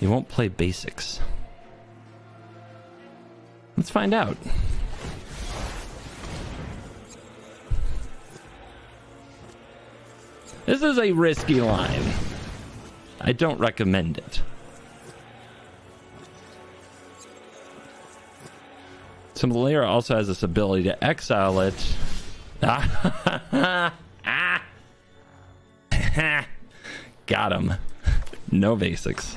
He won't play basics. Let's find out. This is a risky line. I don't recommend it. Simulator also has this ability to exile it. Got him. No basics.